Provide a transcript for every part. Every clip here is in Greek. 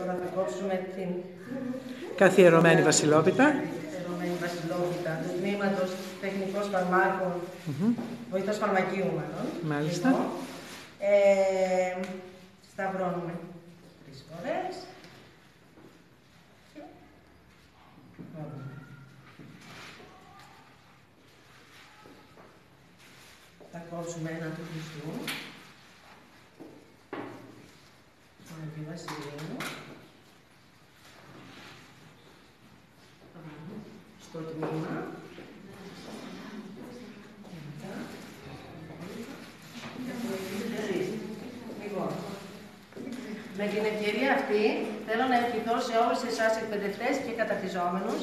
Τώρα θα κόψουμε την Καθιερωμένη βασιλόπιτα. ερωμένη βασιλόπιτα του τμήματος τεχνικών φαρμάκων, βοηθός φαρμακείου μάλλον. Μάλιστα. Λοιπόν, ε, σταυρώνουμε τρεις φορές. Και βάλουμε. Θα κόψουμε ένα του Χριστού. Τον Αγίου Βασιλείου. Πάμε Στο τμήμα. Μετά. Λοιπόν, με την ευκαιρία αυτή θέλω να ευχηθώ σε όλους εσάς εκπαιδευτές και καταρτιζόμενους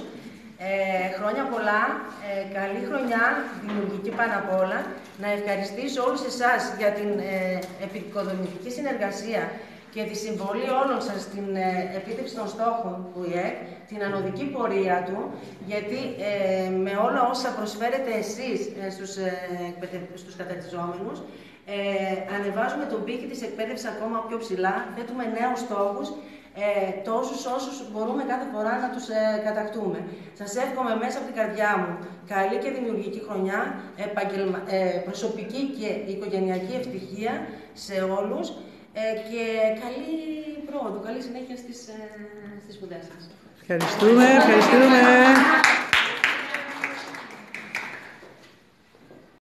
ε, χρόνια πολλά, ε, καλή χρονιά, δημιουργική πάνω απ' όλα. Να ευχαριστήσω όλους εσάς για την ε, επικοδομητική συνεργασία και τη συμβολή όλων σας στην ε, επίτευξη των στόχων του ΙΕΚ, την ανωδική πορεία του, γιατί ε, με όλα όσα προσφέρετε εσείς ε, στους, ε, εκπαιδευ- στους καταρτιζόμενους, ε, ανεβάζουμε τον πύχη της εκπαίδευσης ακόμα πιο ψηλά, θέτουμε νέους στόχους, ε, τόσους όσους μπορούμε κάθε φορά να τους ε, κατακτούμε. Σας εύχομαι μέσα από την καρδιά μου καλή και δημιουργική χρονιά, επαγγελμα- ε, προσωπική και οικογενειακή ευτυχία σε όλους ε, και καλή πρόοδο, καλή συνέχεια στις, ε, στις σπουδές σας. Ευχαριστούμε, ευχαριστούμε.